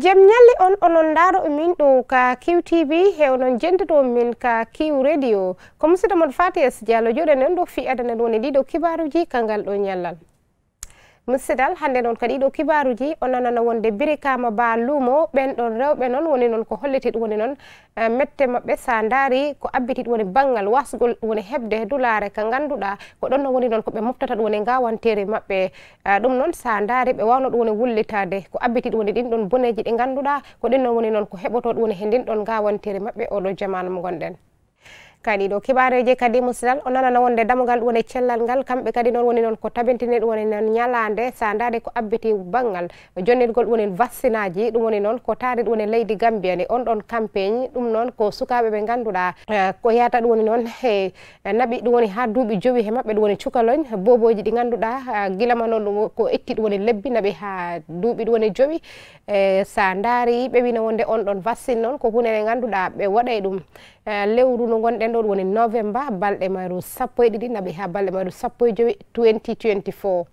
jam ñalli on onon ndaaro min ɗo ka qtv hewnon jentoto min ka q radio. Ko musidɗo mon fatias diallo joɗen en ɗo fi adana ɗo woni ɗiɗo kibaruji kangal ɗo ñallal musidal. Hannde noon kadi ɗo kibaruji o nanana wonde birikama ba luumo. Ɓen ɗon rewɓe noon woni noon ko holliti ɗum woni noon eh, mette maɓɓe sa daari ko abbiti ɗum woni banggal wasgol woni heɓde dulare ka ganduɗa ko ɗon noon woni noon koɓe moftata ɗum woni gawantere maɓɓe. Eh, ɗum noon sa daari ɓe wawno ɗum woni wullitade. Ko abbiti ɗum woni ɗin ɗon boneji ɗi ganduɗa ko ɗin noon woni noon ko heɓoto ɗum woni he ndin ɗon gawantere maɓɓe. Oɗo jamanu mo gonɗen. kadi ɗo kibareji kadi musidal o nanana wonde damogal ɗum woni cellal ngal kamɓe kadi noon woni noon ko tabintini ɗum woni noon ñalande sandade ko abbiti banggal jonnirgol ɗum woni vaccine aji ɗum woni noon ko taari ɗum woni leydi gambia ni on ɗon campagne ɗum noon ko sukaɓe ɓe ganduɗa eh, ko yata ɗum woni noon e naɓi ɗum woni ha duuɓi jowi he maɓɓe ɗum woni cukaloñ boboji ɗi ganduɗa eh, guilama noon ɗum ko etti ɗum woni lebbi naɓi ha duuɓi ɗum woni jowi e sa daari ɓe wino wonde on ɗon vaccine noon ko hunde nde ganduɗa ɓe waɗay ɗum lewru ndu gonɗen nden ɗon woni novembre balɗe mayru sappo e ɗiɗi naɓe ha balɗe mayru sappo e joyi 2024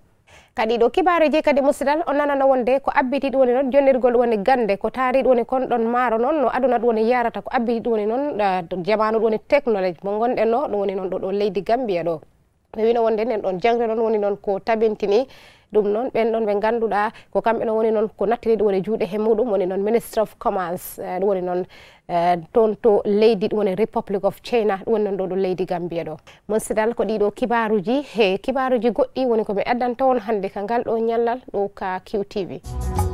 kadi ɗo kibareji kadi musidal o nanana wonde ko abbiti ɗum woni noon jonnirgol woni gande ko taari ɗum woni kon ɗon maaro noon no aduna ɗum woni yarata ko abbiti ɗum woni noon jamanu ɗum woni technologie mo gonɗen no ɗum woni noon ɗo ɗo leydi gambia ɗo. ɓe wino wonde nen ɗon jangre noon woni noon ko tabintini ɗum noon ɓen ɗon ɓe ngannduɗaa ko kamɓe noon woni noon ko nattiri ɗum woni juuɗe he muɗum woni noon ministre of commerce eh, ɗum woni noon eh, toon to leydi ɗum woni republic of china ɗum woni noon ɗo ɗo leydi gambia ɗo. Musidal ko ɗiɗo kibaruji he kibaruji goɗɗi woni komi addanta on hannde ka ngal ɗo ñallal ɗo ka qtv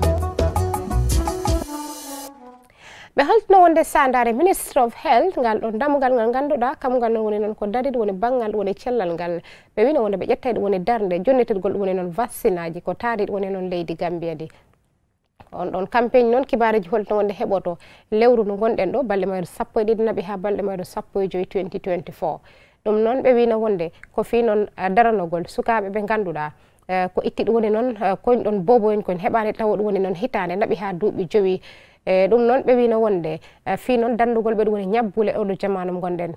ɓe haltino wonde sandare ministre of health ngal ɗo damugal ngal ganduɗa kamgal non woni noon ko daride woni banggal woni cellal ngal. Ɓe wino wonde ɓe ƴettay ɗum woni darde jonnitirgol ɗum woni noon vaccine aji ko taari woni noon leydi gambia di on ɗon campagne noon kibareji holto wonde heɓoto. Lewru no gonɗen ɗo balɗe mayru sappo e ɗiɗi naɓi ha balɗe mayru sappo e joyi 2024 ɗum noon ɓe wino wonde ko fi noon ah, daranogol sukaɓe ɓe ganduɗa eh, ko itti ɗum woni noon eh, koñ ɗon bobo koñ heɓani tawa ɗum woni noon hitande naɓi ha duuɓi joyi. e ɗum noon ɓe wino wonde e, fi noon danndugol ɓe ɗum woni ñabbule e oɗo jamanu gonɗen.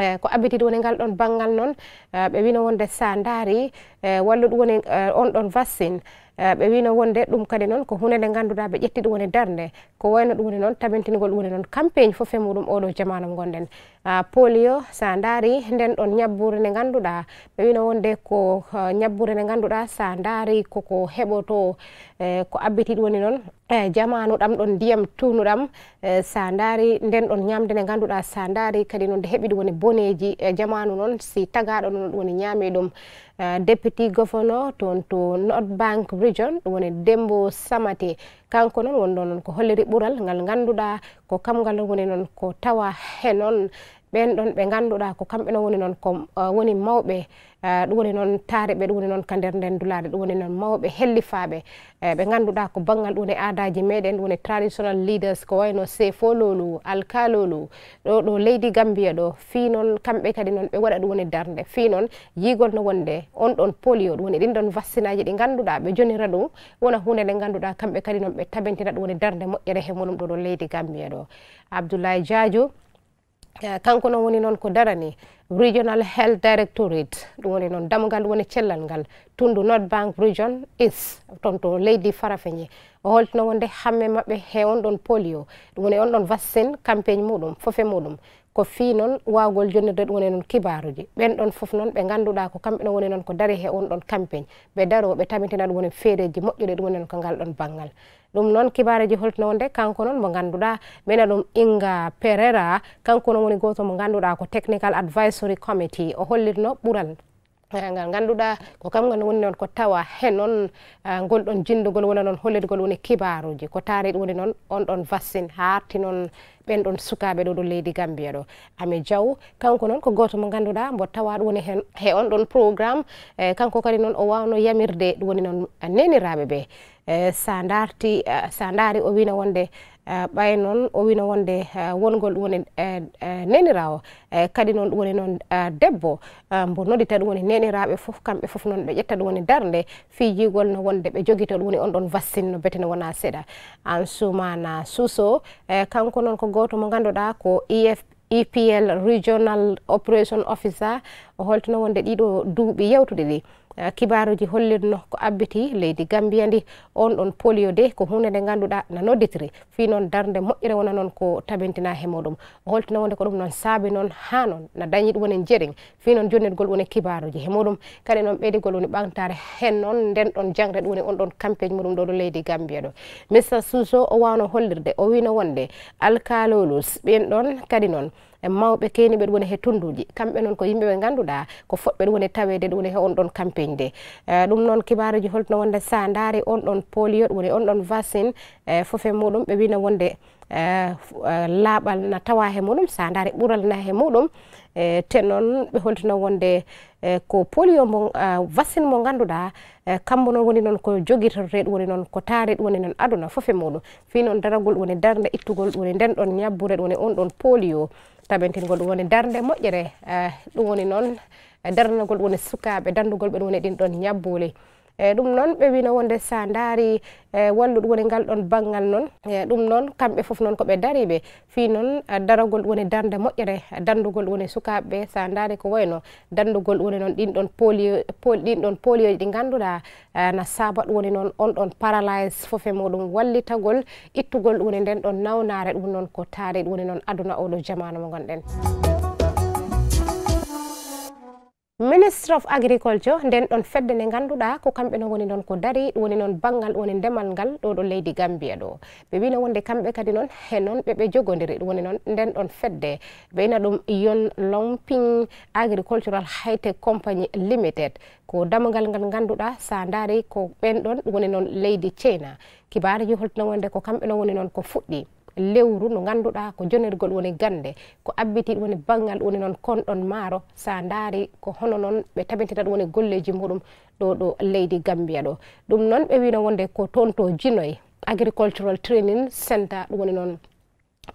E ko abitide woni ngal ɗon banggal noon e, ɓe wino wonde sa daari walla ɗum woni on ɗon vaccine. Ɓe wino wonde ɗum kadi noon ko hunde nde ngannduɗa ɓe ƴetti ɗum woni darde ko wayno ɗum woni noon tabintinigol ɗum woni noon campagne fof e muɗum oɗo jamanu gonɗen. Ah, polio sa ndaari nden ɗon ñabbure nde ngannduɗa ɓe wino wonde ko eh, ñabbure nde ngannduɗa sa ndaari koko heɓoto eh, ko abbiti ɗum woni noon eh, jamanu ɗam ɗon ndiyam tunuɗam sa ndaari nden ɗon ñamde nde ngannduɗa sa ndaari. Kadi noon nde heɓi ɗum woni boneji e jamanu noon si tagaɗo noon ɗum woni ñaami ɗum. Député gouverneur toon to north bank region ɗum woni dembo samate. kanko noon wonno noon ko holliri ɓural ngal ngannduɗa ko kamngal woni noon ko tawa he noon ɓen ɗon ɓe ganduɗa ko kamɓe non woni noon ko uh, woni mawɓe uh, ɗum woni noon taare ɓe ɗum woni noon ka nder nden dulade ɗum woni noon mawɓe hellifaɓe uh, ɓe ganduɗa ko banggal ɗum woni aadaji meɗen ɗum woni traditional leaders ko wayno sefo lolu alkalolu ɗo ɗo leydi gambiya ɗo. Fi noon kamɓe kadi noon ɓe waɗa ɗum woni darde fi noon yigol no wonde on ɗon polio ɗum woni ɗin ɗon vaccine aji ɗi ganduɗa ɓe jonira ɗum. Wona hunde nde ganduɗa kamɓe kadi noon ɓe tabentina ɗum woni darde moƴƴere he muɗum ɗo ɗo leydi gambiya ɗo. Abdoulaye diadio Eh, kanko noon woni noon ko darani regional health directorate. Ɗum woni noon damugal woni cellal ngal. Tundu north bank region is toon to leydi farafeñe o holtino wonde hamme maɓɓe heewon ɗon polio. Ɗum woni on ɗon vaccine campagne muɗum fofe muɗum. ko fi noon wawgol jonnirde ɗum woni noon kibaruji ɓen ɗon foof noon ɓe ganduɗa ko kamɓe ɗon woni noon ko dari he on ɗon campagne. Ɓe daro ɓe tamitina ɗum woni feereji moƴƴuɗe ɗum woni noon ko ngal ɗon banggal ɗum noon kibareji holtinowo nde kanko noon mo ganduɗa ɓena ɗum inga perera kanko noon woni goto mo ganduɗa ko technical advisory committee. O hollitno ɓural ngal ganduɗa ko kam ngal woni noon ko tawa he non ngol ɗon jindugol wona noon hollirgol woni kibaruji. Ko taari woni noon on ɗon vaccine ha arti noon ɓen ɗon sukaɓe ɗo ɗo leydi gambia ɗo. Ami diaw kanko noon ko goto mo ganduɗa mbo tawa woni hen he on ɗon programme e kanko kadi noon o wawno yamirde ɗum woni noon neniraɓe ɓe sa darti sa daari o wino wonde ɓay noon o wino wonde wongol ɗum woni nenirawo kadi noon ɗum woni noon debbo. Mbo noddita ɗum woni neniraɓe foof kamɓe foof noon ɓe ƴetta ɗum woni darde fijigol no wonde ɓe joguito ɗum woni on ɗon vaccine no betene wona seeɗa. An sumana suso kanko noon ko goto mo ganduɗa ko ef epl regional operation officer o holtino wonde ɗiɗo duuɓi yewtude ɗi. Eh, kibaruji hollirno ko abbiti leydi gambiya ndi. On ɗon polio de ko hunde nde ganduɗa na nodditiri. Fi noon darde moƴƴere wona noon ko tabintina he muɗum. O holtina wonde ko ɗum noon saabi noon ha noon no dañi ɗum woni jeeɗin fi noon jonnetgol woni kibaruji he muɗum. Kadi noon ɓeydigol woni ɓantare hen noon nden ɗon jangde ɗum woni on ɗon campagne muɗum ɗo ɗo leydi gambiya ɗo. Mr suso o wawno hollirde o wino wonde alkalolus ɓen ɗon kadi noon en mawɓe keniɓe ɗum woni he tunduji kamɓe noon ko yimɓe ɓe ganduɗa ko foɓɓe ɗum woni tawede ɗum woni he on ɗon campagne de e ɗum noon kibaruji holtno wonde sa daari on ɗon polio ɗum woni on ɗon vaccine. E Foof e muɗum ɓe wino wonde e laaɓal na tawa he muɗum sa daari ɓural na he muɗum. e te noon ɓe holtino wonde e, ko polio mo vaccine mo ganduɗa e, kambo noon woni noon ko joguitorte ɗum woni noon ko taare ɗum woni noon aduna foof e muɗum. Fi noon daragol ɗum woni darde ittugol ɗum woni nden ɗon ñabbure ɗum woni on ɗon polio. Taɓentingol e, ɗum woni darde moƴƴere ɗum woni noon darnagol ɗum woni sukaɓe dandugol ɓe ɗum woni ɗin ɗon ñabbuli eyi ɗum noon ɓe wino wonde sa daari e walluɗum woni ngal ɗon banggal noon. E, ɗum noon kamɓe fof noon koɓe dariɓe fi noon daragol woni darde moƴƴere dandugol woni sukaɓeɓe sa daari ko wayno. Dandugol woni noon ɗin ɗon polio ɗin ɗon polioji ɗi ganduɗa e, na saba ɗum woni noon on ɗon paralyse fofe muɗum. Wallitagol ittugol ɗum woni nden ɗon nawnare ɗum noon ko taari ɗum woni noon aduna oɗo jamanu mo gonɗen ministre of agriculture nden ɗon fedde nde ngannduɗa ko kamɓe no woni noon ko dari ɗum woni noon banggal woni ndemal ngal ɗo ɗo leydi gambia ɗo. Ɓe wino wonde kamɓe kadi noon he noon ɓe ɓe jogodiri ɗum woni noon nden ɗon fedde. Ɓe yina ɗum yon lomping agricultural hightech compagnie limited ko damogal ngal ngannduɗa sa ndaari ko ɓen ɗon ɗum woni noon leydi china. Kibaruji holtino wonde ko kamɓe no woni noon ko fuɗɗi. lewru no ngannduɗa ko jonirgol woni gande ko abbiti woni banggal woni noon konɗon maaro sa daari ko hono noon ɓe tabintita ɗum woni golleji muɗum ɗo ɗo leydi gambiya ɗo. Ɗum noon ɓe wino wonde ko toon to jinoye agricultural training centre ɗum woni noon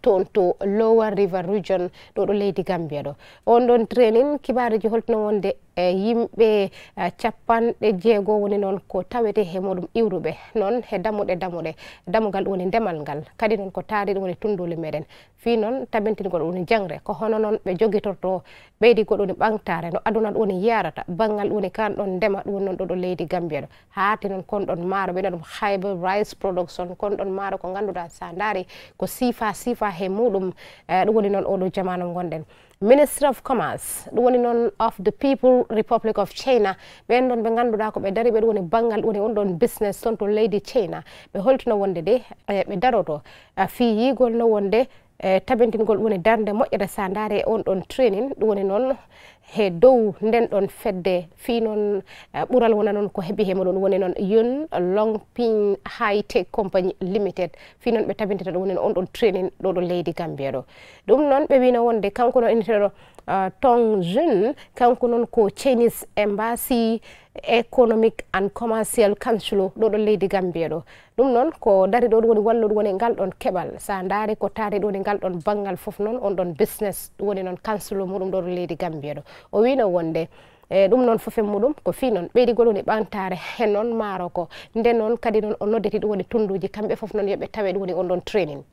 toon to lower river region ɗo ɗo leydi gambia ɗo. On ɗon training kibaruji holtino wonde e yimɓe e capanɗe jeego woni noon ko tawete he muɗum iwruɓe noon he dammuɗe dammuɗe dammugal woni ndemal ngal. Kadi noon ko taari ɗum woni tunduli meɗen. Fi noon tabintingol ɗum woni jangre ko hono noon ɓe jogitorto ɓeydigol ɗum woni ɓantare no aduna ɗum woni yarata banggal woni kan ɗon ndema ɗum woni noon ɗo ɗo leydi gambia ɗo. Haati noon konɗon maaro ɓeɗa ɗum hybe rice production konɗon maaro ko ganduɗa sa daari ko siifa siifa he muɗum e ɗum woni noon oɗo jamanu gonɗen ministry of commerce ɗum woni noon of the people republic of china. Ɓen ɗon ɓe ngannduɗaa ko ɓe dari ɓeɗo woni banngal ɗum woni on ɗon business toon to leydi china. Ɓe holtino wonde de eh, ɓe daroto eh, fii yigol no wonde eh, e tabintingol woni darde moƴƴere sa daare on ɗon training. Ɗum woni noon he dow nden ɗon fedde fi noon eh, ɓural wona noon ko heeɓi he moɗon woni noon yun long pin high tech compagnie limited. Fi noon ɓe tabintata ɗum woni on ɗon training ɗo ɗo leydi gambia ɗo. Ɗum noon ɓe wino wonde kanko noon eniteɗo eh, tong jeune kanko noon ko chinese embassy economic and commercial council ɗo ɗo leydi gambia ɗo. Ɗum noon ko dari ɗo ɗum woni walluɗo woni ngal ɗon keɓal. Sa daari ko taari ɗo woni ngal ɗon banggal fof noon on ɗon business ɗum woni noon council muɗum ɗo ɗo leydi gambia ɗo. o wino wonde. E ɗum noon fofen muɗum ko fi noon ɓeydigol woni ɓantare he noon maaro ko nden noon kadi noon o nodditi ɗum woni tunduji kamɓe fof noon yooɓe tawe ɗum woni on ɗon training.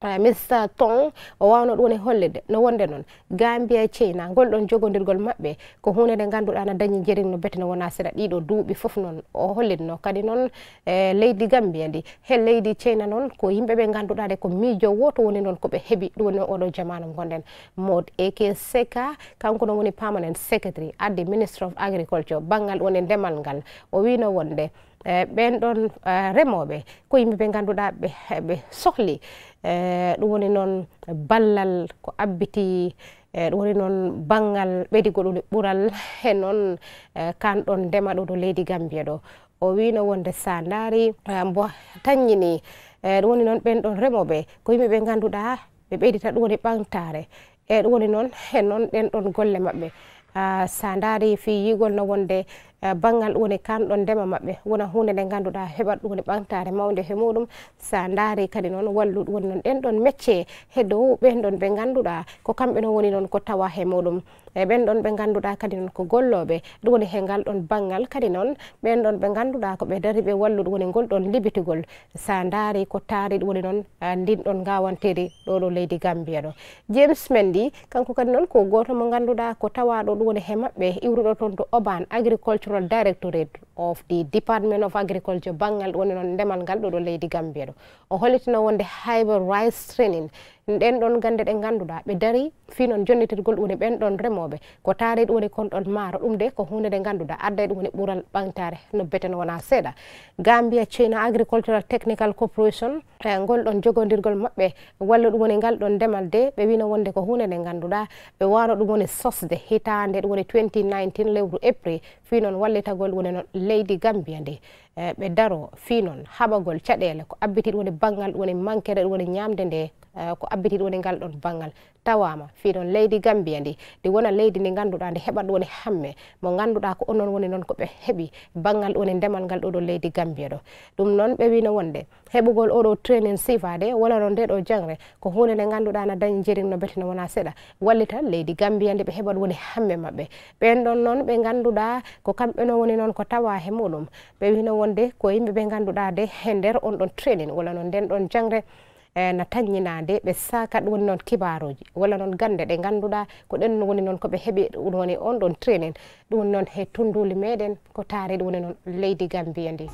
prime ministre ton o wawno ɗum woni hollide no wonde noon gambia china golɗon jogodirgol maɓɓe ko hunde nde ganduɗa no dañi jerin no bete no wona seeɗa ɗiɗo duuɓi foof noon o hollitno kadi noon e leydi gambia ndi. He leydi china noon ko yimɓeɓe ganduɗa de ko miijo woto woni noon koɓe heeɓi ɗum woni oɗo jamanu gonɗen mod eke seka kanko noon woni permanent secretary addi ministre of agriculture banggal woni ndemal ngal. O wino wonde ɓen ɗon remoɓe ko yimɓeɓe ganduɗa ɓe ɓe sohli. E ɗum woni noon ballal ko abbiti ɗum woni noon banggal ɓeydigo ɗum ɓuural e noon kanɗon ndema ɗo ɗo leydi gambia ɗo. O wino wonde sa daari mbo taññini. Ɗum woni noon ɓen ɗon remoɓe ko yimɓeɓe ganduɗa ɓe ɓeydita woni ɓantare e ɗum woni noon e noon ɗen ɗon golle maɓɓe. Sa daari fi yigol no wonde Eh, banggal woni kanɗon ndema maɓɓe. Wona hunde nde ganduɗa heɓat ɗum ne ɓamtare mawde he muɗum. Sa daari kadi noon walluɗ woni noon. Ɗen ɗon métier he dow ɓen ɗon ɓe ganduɗa ko kamɓe no woni noon ko tawa he muɗum. E ɓen ɗon ɓe ganduɗa kadi noon ko golloɓe ɗum woni he ngal ɗon banggal kadi noon. Ɓen ɗon ɓe ganduɗa ko ɓe dari ɓe walluɗo woni ngol ɗon libitigol sa daari ko taari ɗum woni noon eh, ndin ɗon gawanteri ɗo ɗo leydi gambia ɗo. James mendi kanko kadi noon ko goto mo ganduɗa ko tawaɗo ɗum woni he maɓɓe. Iwruɗo toon to oban agriculture directorate of the department of agriculture bangal woni noon ndemal ngal ɗo ɗo leydi gambia ɗo. O hollitino wonde hyber rice training ɗen ɗon gande ɗe ganduɗa ɓe dari fi noon jonnitirgol woni ɓen ɗon remoɓe. Ko taari ɗum woni kon ɗon maaro ɗum de ko hunde nde ganduɗa adda ɗum woni ɓuural ɓantare no beten wona seeɗa. Gambia china agricultural technical corporation e ngol ɗon jogodirgol maɓɓe walla ɗum woni ngal ɗon ndemal de ɓe wino wonde ko hunde nde ganduɗa ɓe wano ɗum woni sosde hitande ɗum woni 2019 lewru april fi noon wallitagol woni no leydi gambia nde. E ɓe daro fi noon haɓagol caɗele ko abbitit woni banggal woni manquere ɗum woni ñamde nde. Eh, ko abbiti ɗo ne ngal ɗon banggal tawama. Fiɗon leydi gambia ndi. Ndi wona leydi ndi ganduɗa nde heɓat woni hamme. Mo ganduɗa ko onon woni noon koɓe heeɓi banggal woni ndemal ngal ɗo ɗo leydi gambia ɗo. Ɗum noon ɓe wino wonde. Heɓugol oɗo training sifade wala no nde ɗo jangre. Ko hunde nde ganduɗa na dañi jering no betino wona seeɗa. Wallita leydi gambia nde ɓe heɓat woni hamme mabɓe ɓen ɗon noon ɓe ganduɗa ko kamɓe no woni noon ko tawa he muɗum. Ɓe wino wonde ko yimɓe ɓe ganduɗa de he nder on ɗon training. Wala no nden ɗon jangre. E, no taññina nde ɓe saka ɗum woni noon kibaruji. Walla noon gande ɗe ganduɗa ko ɗen woni noon koɓe heeɓi ɗum woni on ɗon trainin ɗum woni noon he tunduli meɗen ko taari ɗum woni noon leydi gambiya ndi.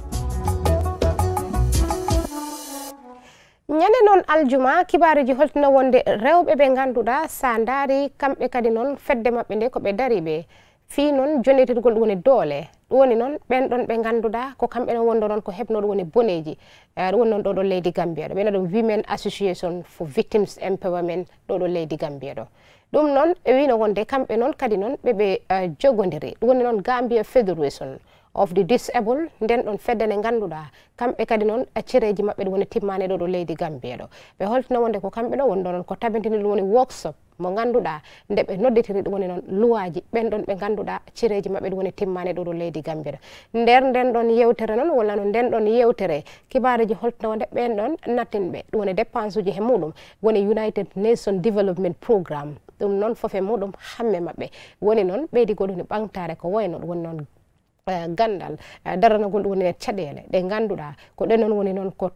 Ñande noon aljuma kibaruji holtino wonde rewɓe ɓe ganduɗa sa daari kamɓe kadi noon fedde maɓɓe nde koɓe dariɓe fi noon jonnitirgol ɗum woni doole. Ɗum woni noon ɓen ɗon ɓe ngannduɗaa ko kamɓe non wonɗo noon ko heɓno ɗum woni boneeji eh, ɗum woni noon ɗo ɗo leydi gambia ɗo ɓena ɗum women association for victims empowerment ɗo ɗo leydi gambia ɗo. Ɗum noon ɓe wino wonde kamɓe noon kadi noon ɓeɓe eh, jogodiri ɗum woni noon gambia fédération of the disable nden ɗon fedde nde ngannduɗaa kamɓe kadi noon accireji maɓɓe ɗum woni timmani ɗo ɗo leydi gambia ɗo. Ɓe holtino wonde ko kamɓe ɗo wonɗo noon ko tabintini ɗum woni workshop mo ganduɗa nde ɓe nodditiri ɗum woni noon luwaji ɓen ɗon ɓe ganduɗa cireji maɓɓe ɗum woni timmani ɗo ɗo leydi gambira nder nden ɗon yewtere noon walla no nden ɗon yewtere kibareji holtnode ɓen ɗon nattinɓe ɗum woni dépense uji he muɗum woni united nation development programme. Ɗum noon fofe muɗum hamme maɓɓe. Woni noon ɓeydi goɗum ɓantare ko wayno ɗum woni noon gandal darana gon ɗum woni e caɗele. Ɗe ganduɗa ko ɗe noon woni noon ko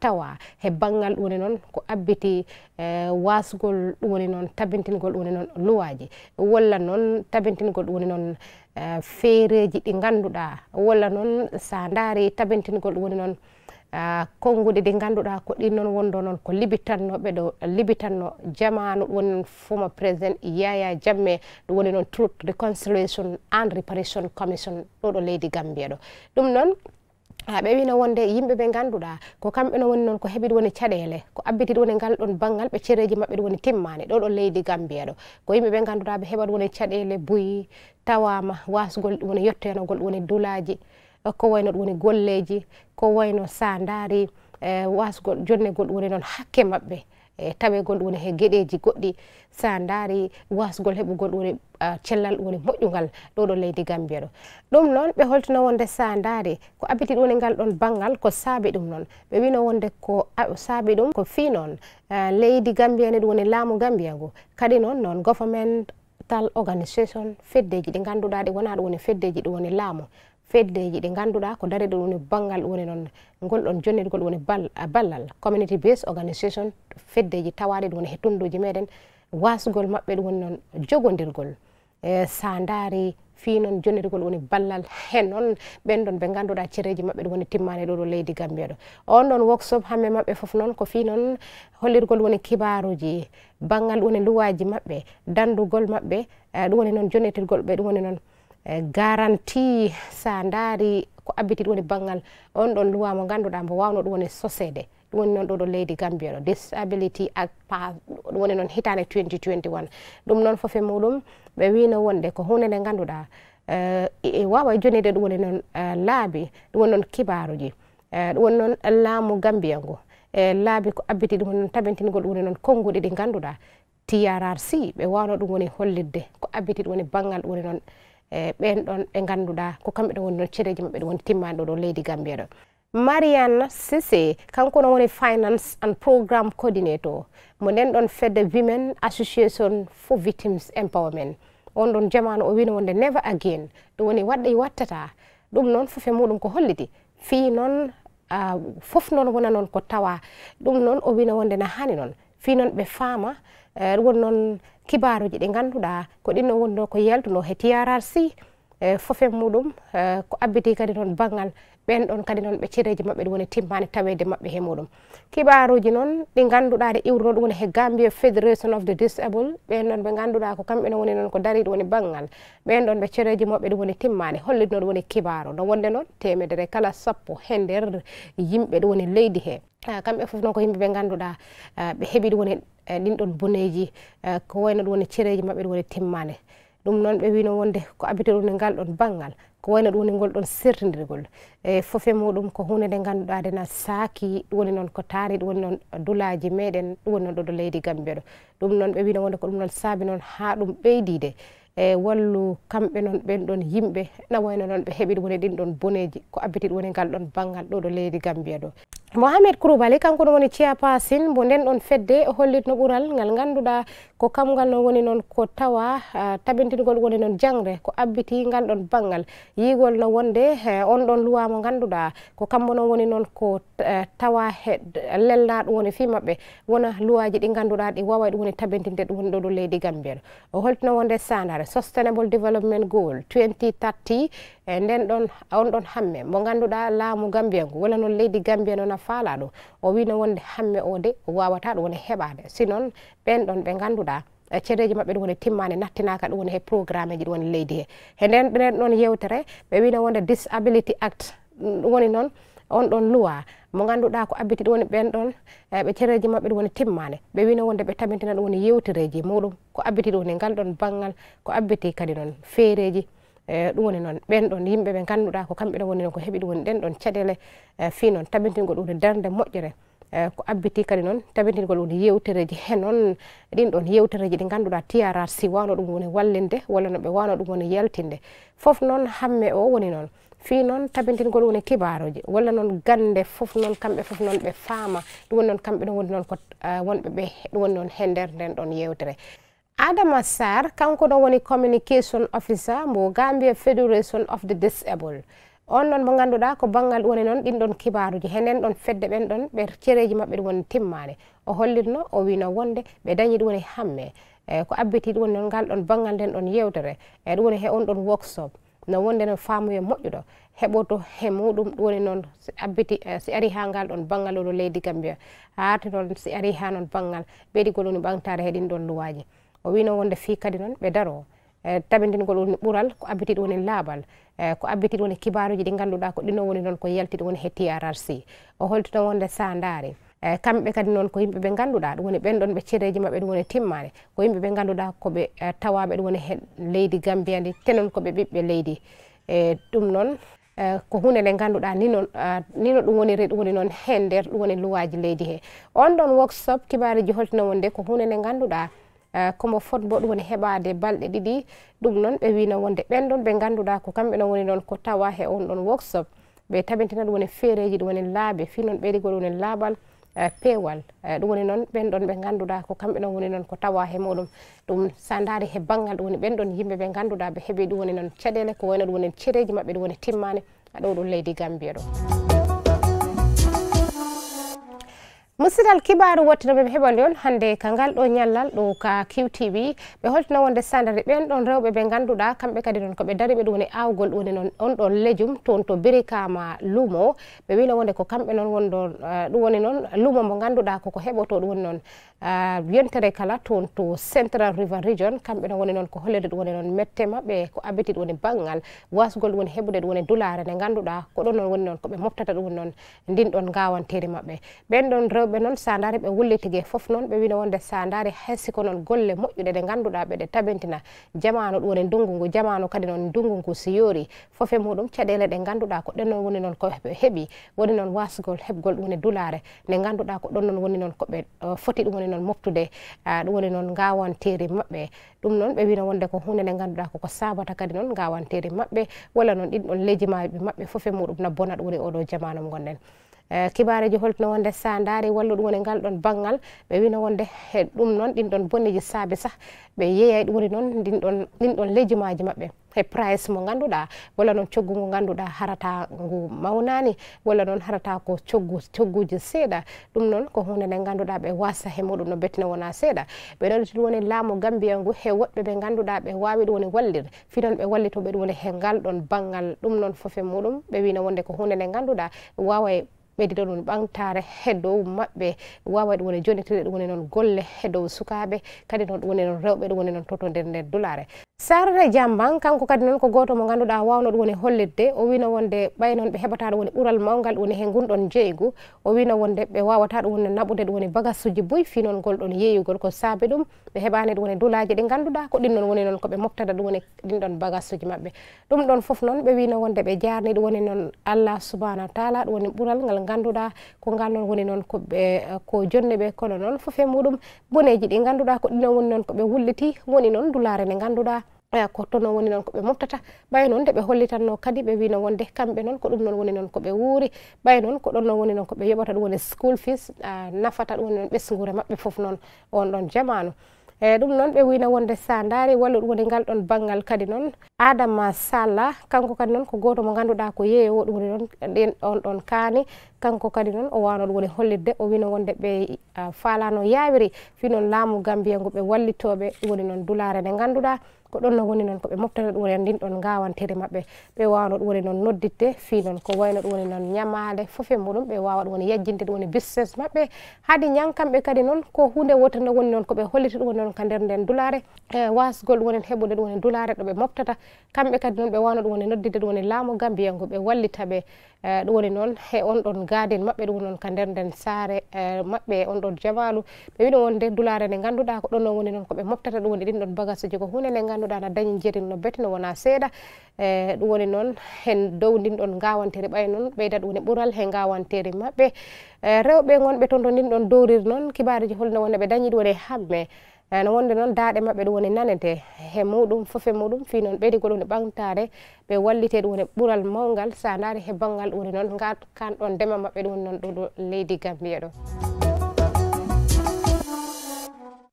tawa he banggal ɗum woni noon ko abbiti e wasgol ɗum woni noon tabintingol ɗum woni noon luwaji walla noon tabintingol ɗum woni noon e feereji ɗi ganduɗa walla noon sa daari tabintingol ɗum woni noon Ah, konnguɗe ɗi ngannduɗa ko ɗin noon wondo noon ko libitannoɓe ɗo libitanno jamanu ɗum woni noon former président yaya jamme ɗum woni noon truth reconciliation and reparation commission ɗo ɗo leydi gambia ɗo. Ɗum noon ɓe wino wonde yimɓe ɓe ngannduɗa ko kamɓe no woni noon ko heɓiɗ woni caɗele ko abbitiɗ woni ngal ɗon banngal ɓe cereji maɓɓe ɗi woni timmani ɗo ɗo leydi gambia ɗo. Ko yimɓe ɓe ngannduɗa ɓe heɓat woni caɗele buyi tawama wasgol ɗum woni yettoyanogol ɗum woni dulaji Eh, ko wayno ɗum woni golleji ko wayno sa daari eh, wasgol jonnegol woni noon hakke maɓɓe. E tawegol ɗum woni he gueɗeji goɗɗi. Sa daari wasgol heɓugol ɗum woni cellal ɗum woni moƴƴugal ɗo ɗo leydi gambia ɗo. Ɗum noon ɓe holtino wonde sa daari ko abiti ɗum woni ngal ɗon banggal ko saabi ɗum noon. Ɓe wino wonde ko saabi ɗum ko fi noon. E, leydi gambia ni ɗum woni laamu gambia ngu kadi noon noon government tal organisation feddeji ɗi ganduɗa ɗi wona ɗum woni feddeji ɗum woni laamu. Feddeji ɗi ganduɗa ko dari ɗum woni banggal woni noon ngolɗon jonnirgol woni ballal community based organisation feddeji tawaɗi ɗum woni he tunduji meɗen wasgol maɓɓe ɗum woni noon jogodirgol e sa daari fi noon jonnirgol woni ballal hen noon ɓen ɗon ɓe ganduɗa cereji maɓɓe ɗum woni timmani ɗo ɗo leydi gambia ɗo. On ɗon workshop hamme maɓɓe foof noon ko fi noon hollirgol woni kibaruji banggal woni luwaji maɓɓe dandugol maɓɓe ɗum woni noon jonnitirgol ɓe ɗum woni noon garanti sa daari ko abbitiɗ woni banggal on ɗon luwa mo ganduɗa mbo wawno ɗum woni sosede ɗum woni noon ɗo ɗo leydi gambia ɗo disability act ɗum woni noon hitande 2021 ɗum noon fofe muɗum ɓe wino wonde ko hunde nde ganduɗa e wawa jonide ɗum woni noon laabi ɗum woni noon kibaruji ɗum woni noon laamu gambia ngu e laabi ko abbiti ɗum woni noon tabintingol ɗum woni noon konnguɗi ɗi ngannduɗa trrc ɓe wawno ɗum woni hollidde ko abbiti ɗum woni banggal ɗum woni noon e ɓen ɗon ɓe ngannduɗa ko kamɓe ɗon woni ɗon cereji maɓɓe ɗon woni timmani ɗo ɗo leydi gambia ɗo. Mariane sise kanko no woni finance and programme coordinator mo nden ɗon fedde women association for victims empowerment. On ɗon jamanu o wino wonde never again. Ɗum woni waɗɗa wattata. Ɗum noon fofe muɗum ko holliti. Fi noon fof noon wona noon ko tawa. Ɗum noon o wino wonde na hani noon. Fi noon ɓe faama e, ɗum woni noon kibaruji ɗi ganduɗa ko ɗinno wonno ko yaltuno he trrc e fofen muɗum e, ko abbiti kadi noon banggal ɓen ɗon kadi noon ɓe cereji maɓɓe ɗi woni timmani tawede maɓɓe he muɗum. Kibaruji noon ɗi ganduɗa ɗe iwruno ɗum woni he gambia fédération of the disable ɓen ɗon ɓe ganduɗa ko kamɓe no woni noon ko dari ɗo woni banggal ɓen ɗon ɓe cereji maɓɓe ɗi woni timmani hollitno ɗo woni kibaru. No wonde noon temedere kala sappo he nder yimɓe ɗo woni leydi he. Kamɓe foof noon ko yimɓe e, ɓe ganduɗa ɓe heeɓi ɗo woni Eh, ɗin ɗon boneji eh, ko wayno ɗum woni cereji maɓɓe ɗum woni timmane. Ɗum noon ɓe wino wonde ko abite ɗum e ngal ɗon banggal ko wayno ɗum woni ngol ɗon sertidirgol e fofe muɗum ko hunde nde ganduɗa dena saaki ɗum woni noon ko taari ɗum woni noon dulaji meɗen ɗum woni noon ɗo ɗo leydi gambia ɗo. Ɗum noon ɓe wino wonde ko ɗum noon saabi noon ha ɗum ɓeydide e wallu kamɓe noon ɓen ɗon yimɓe na wayno noon ɓe heeɓi ɗum woni ɗin ɗon boneji ko abbiti ɗum woni ngal ɗon banggal ɗo ɗo leydi gambia ɗo. mohamed kouroubali kanko ɗum woni ciapasin mo nden ɗon fedde hollitno ɓural ngal ngannduɗa ko kamgal noon woni noon ko tawa tabintingol woni noon jangde ko abbiti ngal ɗon banggal yigol no wonde on ɗon luwa mo ganduɗa ko kambo noon woni noon ko e, tawa he lellaɗo woni fi mabɓe wona luwaji ɗi ganduɗa ɗi wawa ɗum woni tabintinde ɗum woni ɗo ɗo leydi gambiano o holtino wonde sandare sustainable development goal 2030 e nden ɗon on ɗon hamme. Mo ganduɗa laamu gambia ngu. Walla noon leydi gambia noon a faala ɗum. O wino wonde hamme o de o wawata ɗum woni heɓade sinon ɓen ɗon ɓe ganduɗa ceereji maɓɓe ɗum woni timmani nattinaka ɗum woni he programme ji ɗum woni leydi he he nden ɗen ɗon yewtere ɓe wino wonde disability act ɗum woni noon on ɗon luwa mo ganduɗa ko abbiti ɗum woni ɓen ɗon ɓe cereji mabɓe ɗum woni timmane ɓe wino wonde ɓe tamintina ɗum woni yewtereji muɗum ko abbiti ɗum woni ngal ɗon banggal ko abbiti kadi noon feereji ɗum woni noon ɓen ɗon yimɓe ɓe ganduɗa ko kamɓe ɗon woni noon ko heeɓi ɗum woni ɗen ɗon caɗele fi noon tabintingo ɗum woni darde moƴƴere Eh, ko abbiti kadi noon tabitingol woni yewtereji he noon ɗin ɗon yewtereji ɗi ganduɗa trc wawno ɗum woni wallinde walla no ɓe wawno ɗum woni yaltinde. Foof noon hamme o woni noon fi noon tabintingol woni kibaruji. Walla noon gande fof noon kamɓe fof noon ɓe faama. Ɗum woni noon kamɓe ɗon woni noon ko eh, wonɓe ɓe ɗum woni noon he nder nden ɗon yewtere. Adama sar kanko ɗon woni communication officer mo gambia federation of the disable on ɗon mo ganduɗa ko banggal woni noon ɗin ɗon kibaruji henen ɗon fedde ɓen ɗon ɓe cereji mabɓe ɗum woni timmade o hollitno o wino wonde ɓe dañi ɗum woni hamme. Eyyi ko abbiti ɗum woni noon ngal ɗon banggal nden ɗon yewtere eyyi ɗum woni he on ɗon workshop. No wonde noon faamuye moƴƴuɗo. Heɓoto he muɗum ɗum woni noon si abbiti e, si ari ha ngal ɗon banggal oɗo leydi gambia. Haati noon si ari ha noon banggal ɓeydi goɗoni ɓamtare heɗin ɗon luwaji o wino wonde fi kadi noon ɓe daro Eh, tabintingol woni ɓural ko abbiti ɗum woni laabal. Eh, ko abbiti ɗum woni kibaruji ɗi ganduɗa ko ɗino woni noon ko yalti ɗum woni he trrc o holtino wonde sandare eh, kamɓe kadi noon ko yimɓe ɓe ganduɗa ɗum woni ɓen ɗon ɓe cereji mabɓe ɗum woni timmane ko yimɓe ɓe ganduɗa koɓe tawaɓe ɗum woni he leydi gambia ndi tenon koɓe ɓiɓɓe leydi. E ɗum noon ko hunde nde ganduɗa nino ah, nino ɗum woniri ɗum woni noon hen nder ɗum woni luwaji leydi he. On ɗon workshop kibariji holtino wonde ko hunde nde ganduɗa Eh, komo fot bo ɗum woni heɓade balɗe ɗiɗi. Ɗum noon ɓe wino wonde ɓen ɗon ɓe ganduɗa ko kamɓe non woni noon ko tawa he on ɗon workshop. Ɓe taɓintina ɗum woni feereji ɗum woni laaɓe fi noon ɓe ɗum woni laaɓal eh, peewal. Eh, ɗum woni noon ɓen ɗon ɓe ngannduɗa ko kamɓe ɗon woni noon ko tawa he muɗum ɗum sa daari he banggal ɗum woni ɓen ɗon yimɓe ɓe ngannduɗa ɓe heeɓi ɗum woni noon caɗele ko wayno ɗum woni cereji maɓɓe ɗum woni timmani ɗo ɗum leydi gambia ɗo. musidal kibaru wottinoɓe ɓe heɓol yon hannde ka ngal ɗo ñallal ɗo ka qtv ɓe holtino wonde sandare ɓen ɗon rewɓe ɓe ngannduɗa kamɓe kadi noon koɓe dari ɓe ɗum woni awgol ɗum woni noon on ɗon lejum toon to birikama lumo. Ɓe wino wonde ko kamɓe noon wonɗo ɗum woni noon lumo mo ngannduɗa koko heɓoto ɗum woni noon ah, yontere kala toon to central river region kamɓe noon woni noon ko hollede ɗum woni noon mette maɓɓe ko abiti ɗum woni banggal wasgol ɗum woni heɓude ɗum woni dulare nde ngannduɗa ko ɗon noon woni noon koɓe moftata ɗum woni noon ndin ɗon ngawanteri maɓɓe. Ɓen ɗon rewɓe rewɓe noon sa daari ɓe wullitiguee foof noon ɓe wino wonde sa daari haysi ko noon golle moƴƴuɗe ɗe ganduɗa ɓeɗe tabintina jamanu ɗum woni ndungu ngu jamanu kadi noon ndungu ngu si yoori. Foof e muɗum caɗele ɗe ganduɗa ko ɗen noon woni noon ko heeɓi woni noon wasgol heɓgol ɗum woni dulare nde ganduɗa ko ɗon noon woni noon koɓe foti ɗum woni noon moftude ɗum woni noon gawanteri maɓɓe. Ɗum noon ɓe wino wonde ko hunde nde ganduɗa koko sabata kadi noon gawanteri maɓɓe walla noon ɗin ɗon lejimaji maɓɓe. Foof e muɗum na bona ɗum woni oɗo jamanu gonɗen Eh, kibareji holtino wonde sa daari walla ɗum woni ngal ɗon banggal ɓe wino wonde e ɗum noon ɗin ɗon bonneji saabi sah ɓe yeeyay ɗum woni noon ɗin ɗon ɗin ɗon lejumaji maɓɓe. E price mo ganduɗa walla noon coggu ngu ganduɗa harata ngu mawnani walla noon harata ko coggu cogguji seeɗa. Ɗum noon ko hunde nde ganduɗa ɓe wasa he muɗum no bettine wona seeɗa. Ɓe ɗaɗitin woni laamu gambiya ngu he woɓɓe ɓe ganduɗa ɓe wawi ɗum woni wallir. Finon ɓe wallitoɓe ɗum woni he ngal ɗon banggal ɗum noon foof e muɗum ɓe wino wonde ko hunde nde ganduɗa wawa ɓeydita ɗum ɓantare he dow maɓɓe. Wawa ɗum woni jonitide ɗum woni noon golle he dow sukaɓe kadi noon ɗum woni noon rewɓe ɗum woni noon toto nder nder dulare sarre jamban kanko kadi noon ko goto mo ganduɗa wawno ɗum woni hollitde o wino wonde ɓay noon ɓe heɓata ɗum woni ɓuural mawgal ɗum woni he gunɗon jeygu o wino wonde ɓe wawata ɗum woni naɓude ɗum woni bagas uji boyi fi noon golɗon yeeyugol ko saabi ɗum ɓe heɓani ɗum woni dulaji ɗi ganduɗa ko ɗin noon woni noon koɓe moftata ɗum woni ɗin ɗon bagas uji mabɓe ɗum ɗon foof noon ɓe wino wonde ɓe jarni ɗum woni noon allah subahanahu wa taala ɗum woni ɓuural ngal ganduɗa ko ngal noon woni noon koɓe ko jonne ɓe kono noon foof e muɗum boneji ɗi ganduɗa ko ɗinon woni noon koɓe wulliti woni noon dulare nde ganduɗa kottono woni noon ko ɓe moftata. Ɓay noon nde ɓe hollitanno kadi ɓe wino wonde. Kamɓe noon ko ɗum noon woni noon ko ɓe wuuri. Ɓay noon ko ɗon noon woni noon ko ɓe yoɓata ɗum woni school fees nafata ɗum woni noon ɓesgure maɓɓe fof noon on ɗon jamanu. Eyyi ɗum noon ɓe wino wonde sa daari walla ɗum woni ngal ɗon banggal kadi noon adama salla kanko kadi noon ko goto mo ganduɗa ko yeeyowo ɗum woni noon ɗin on ɗon kaani. Kanko kadi noon o wawno ɗum woni hollitde o wino wonde ɓe falano yawiri fi noon laamu gambiya ngu ɓe wallitoɓe ɗum woni noon dulare nde ganduɗa ko ɗon no woni noon koɓe moftata ɗum woni ndin ɗon gawantere maɓɓe ɓe wawno ɗum woni noon nodditte fi noon ko wayno ɗum woni noon ñamale foof e muɗum ɓe wawa ɗum woni yajjinde ɗum woni business maɓɓe haade ñankamɓe kadi noon ko hunde wotere nde woni noon koɓe holliti ɗum woni noon ka nder nden dulare e wasgol ɗum woni heɓude ɗum woni dulare ɗo ɓe moftata kamɓe kadi noon ɓe wawno ɗum woni noddidde ɗum woni laamu gambiyangu ɓe wallita ɓe ɗum woni noon he on ɗon gaden maɓɓe ɗum noon ka nder nden saare maɓɓe on ɗon jamalu ɓe wiɗo ɗum woni nder dulare nde ganduɗa ko ɗon noon woni noon koɓe moftata ɗum woni ɗin ɗon bagasuji ko hunde nde ganduɗa na dañi jeril no beti no wona seeɗa. E ɗum woni noon hen dow ndinɗon gawantere ɓay noon ɓeyda ɗum woni ɓuural he gawantere maɓɓe. E, rewɓe gonɓe toon to ndinɗon dowrir noon kibaruji holno wonde ɓe dañi ɗum woni hamme. E, no wonde noon daaɗe maɓɓe ɗum woni nanete. He muɗum foof e muɗum fi noon ɓeydi ko ɗum ne ɓantare ɓe wallite ɗum woni ɓuural mawgal sa daari he banggal ɗum woni noon ngal kan ɗon ndema maɓɓe ɗum woni noon ɗo ɗo leydi gambiya ɗo.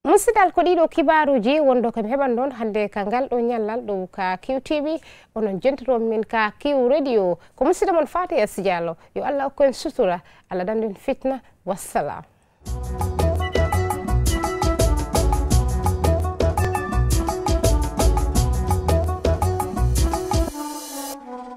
musidal ko ɗiɗo kibaruji wondo komi heɓan ɗon hannde ka ngal ɗo ñallal ɗo ka kiw tv onon jentotomi min ka kiw radio. Ko musidɗo mon fati e sidiallo yo allah hokku en sutura allah dannden fitna wassalam.